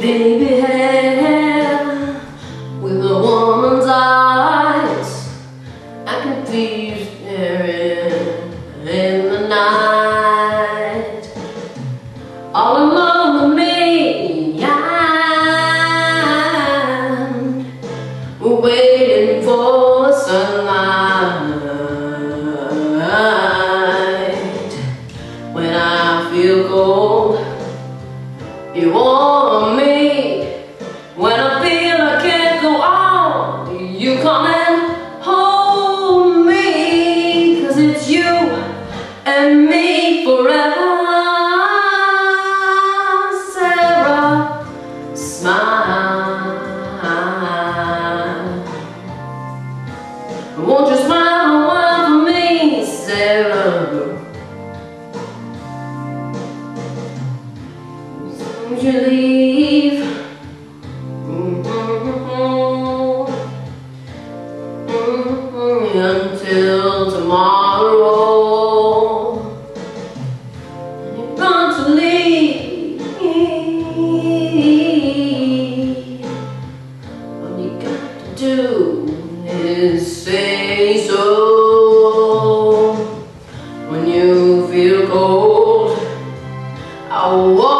baby hair with a woman's eyes. I can feel you staring in the night. All alone with me, I'm waiting for sunlight. When I feel cold, you warm me. And me forever. Sara, smile. Won't you smile for me, Sara? Would you leave? Mm-hmm. Mm-hmm. Until is say so. When you feel cold, I'll warm